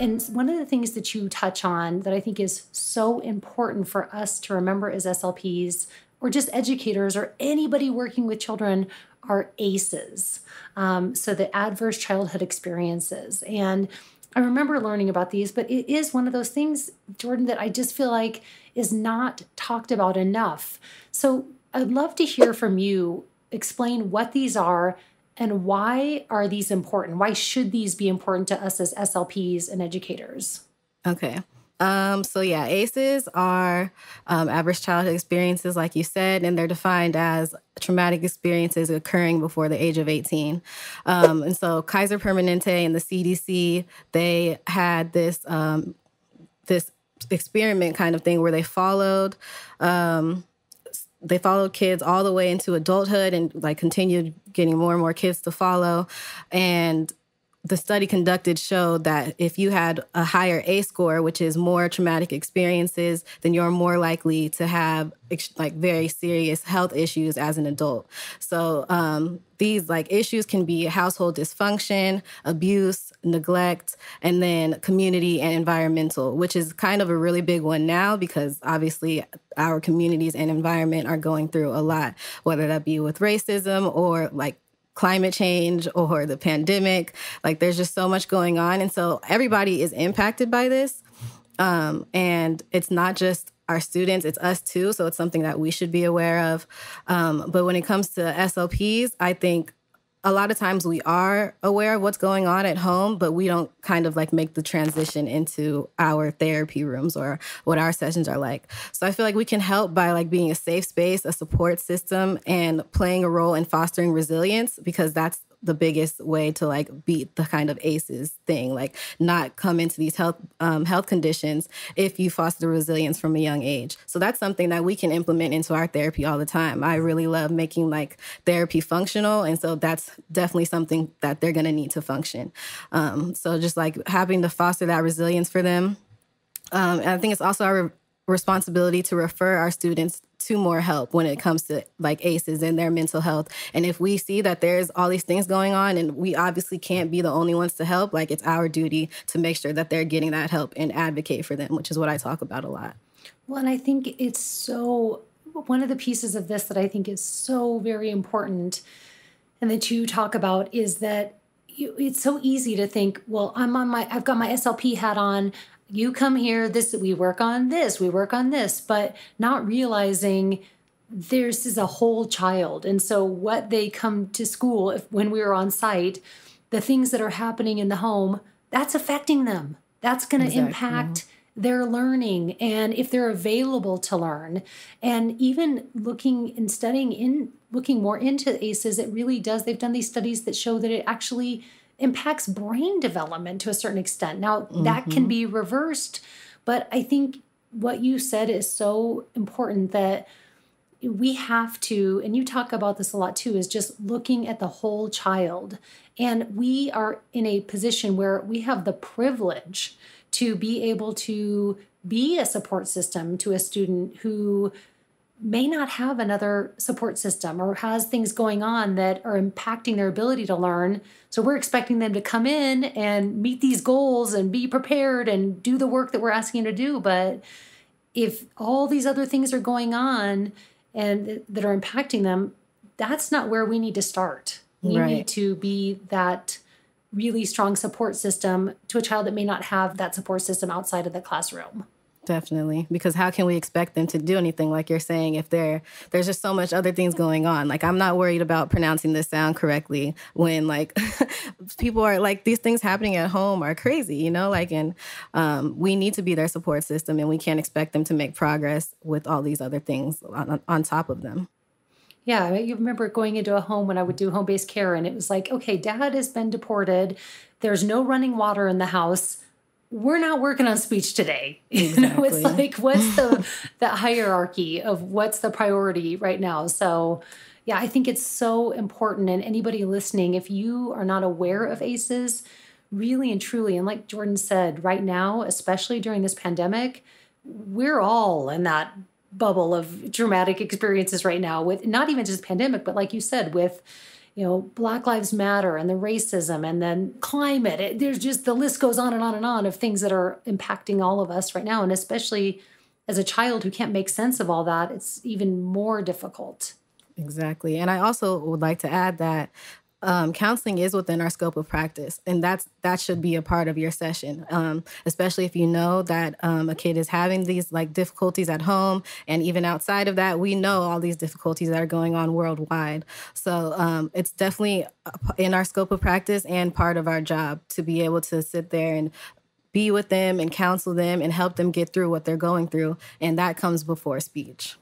And one of the things that you touch on that I think is so important for us to remember as SLPs or just educators or anybody working with children are ACEs. Um, so the adverse childhood experiences. And I remember learning about these, but it is one of those things, Jordyn, that I just feel like is not talked about enough. So I'd love to hear from you explain what these are and why are these important? Why should these be important to us as SLPs and educators? Okay. Um, so yeah, ACEs are um, adverse childhood experiences, like you said, and they're defined as traumatic experiences occurring before the age of 18. Um, and so Kaiser Permanente and the CDC, they had this um, this experiment kind of thing where they followed um, they followed kids all the way into adulthood and like continued getting more and more kids to follow. And the study conducted showed that if you had a higher ACE score, which is more traumatic experiences, then you're more likely to have like very serious health issues as an adult. So um, these like issues can be household dysfunction, abuse, neglect, and then community and environmental, which is kind of a really big one now because obviously our communities and environment are going through a lot, whether that be with racism or like climate change or the pandemic. Like there's just so much going on. And so everybody is impacted by this. Um, and it's not just our students, it's us too. So it's something that we should be aware of. Um, but when it comes to SLPs, I think a lot of times we are aware of what's going on at home, but we don't kind of like make the transition into our therapy rooms or what our sessions are like. So I feel like we can help by like being a safe space, a support system, and playing a role in fostering resilience because that's the biggest way to like beat the kind of ACEs thing, like not come into these health um, health conditions if you foster resilience from a young age. So that's something that we can implement into our therapy all the time. I really love making like therapy functional, and so that's definitely something that they're going to need to function. Um, so just like having to foster that resilience for them. Um, and I think it's also our responsibility to refer our students to more help when it comes to like ACEs and their mental health. And if we see that there's all these things going on and we obviously can't be the only ones to help, like it's our duty to make sure that they're getting that help and advocate for them, which is what I talk about a lot. Well, and I think it's so one of the pieces of this that I think is so very important and that you talk about is that it's so easy to think, well, I'm on my, I've got my SLP hat on you come here this we work on this we work on this but not realizing this is a whole child. And so what they come to school if when we are on site the things that are happening in the home that's affecting them. That's going to exactly. impact their learning and if they're available to learn. And even looking and studying in looking more into ACEs it really does they've done these studies that show that it actually impacts brain development to a certain extent. Now, mm-hmm. that can mm-hmm. be reversed, but I think what you said is so important that we have to, and you talk about this a lot too, is just looking at the whole child. And we are in a position where we have the privilege to be able to be a support system to a student who may not have another support system or has things going on that are impacting their ability to learn. So we're expecting them to come in and meet these goals and be prepared and do the work that we're asking them to do. But if all these other things are going on and that are impacting them, that's not where we need to start. We right. need to be that really strong support system to a child that may not have that support system outside of the classroom. Definitely, because how can we expect them to do anything like you're saying if there there's just so much other things going on? Like I'm not worried about pronouncing this sound correctly when like people are like these things happening at home are crazy, you know? Like and um, we need to be their support system, and we can't expect them to make progress with all these other things on, on top of them. Yeah, you remember going into a home when I would do home based care, and it was like, okay, dad has been deported. There's no running water in the house we're not working on speech today. Exactly. You know, it's like what's the the hierarchy of what's the priority right now. So yeah, I think it's so important. And anybody listening, if you are not aware of ACEs, really and truly, and like Jordyn said, right now, especially during this pandemic, we're all in that bubble of dramatic experiences right now with not even just pandemic, but like you said, with you know, Black Lives Matter and the racism and then climate. It, there's just the list goes on and on and on of things that are impacting all of us right now. And especially as a child who can't make sense of all that, it's even more difficult. Exactly. And I also would like to add that um, counseling is within our scope of practice, and that's that should be a part of your session, um, especially if you know that um, a kid is having these like difficulties at home, and even outside of that, we know all these difficulties that are going on worldwide. So um, it's definitely in our scope of practice and part of our job to be able to sit there and be with them and counsel them and help them get through what they're going through, and that comes before speech.